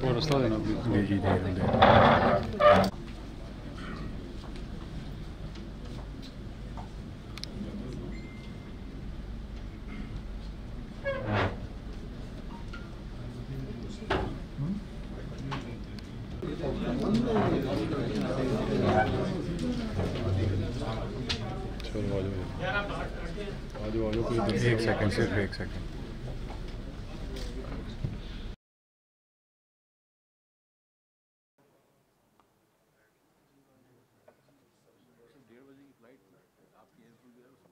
Bueno, está de no. चलो आजू आजू एक सेकंड सिर्फ एक सेकंड आपकी